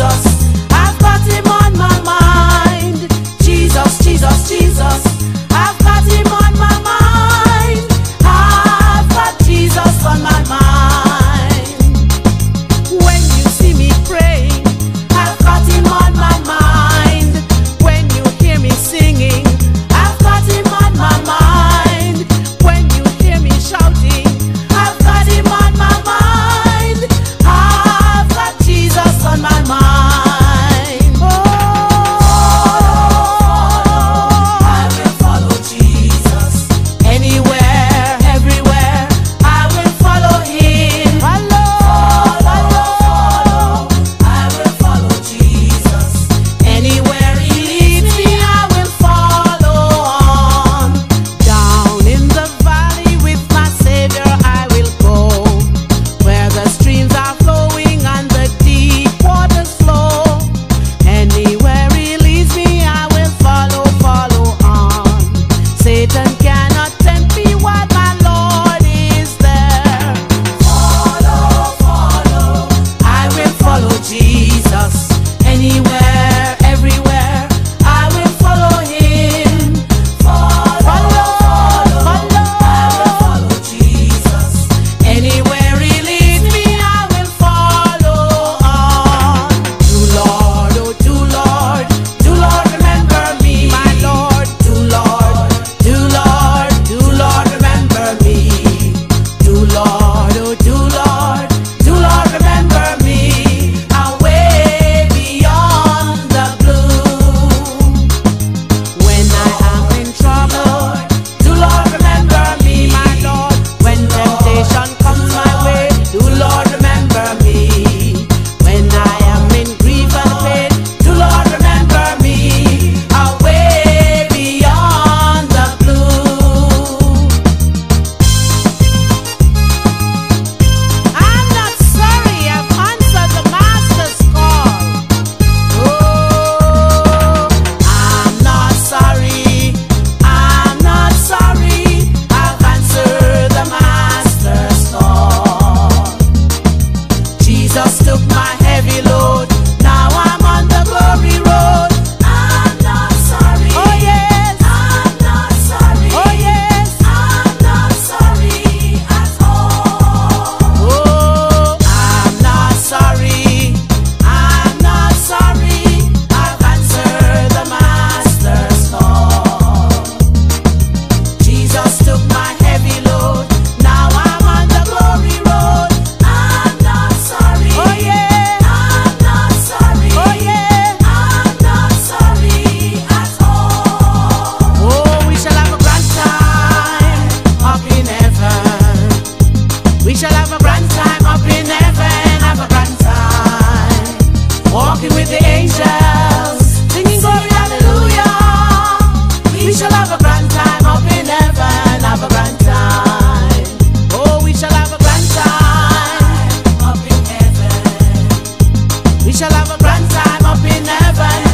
sauce. shall have a grand time up in heaven.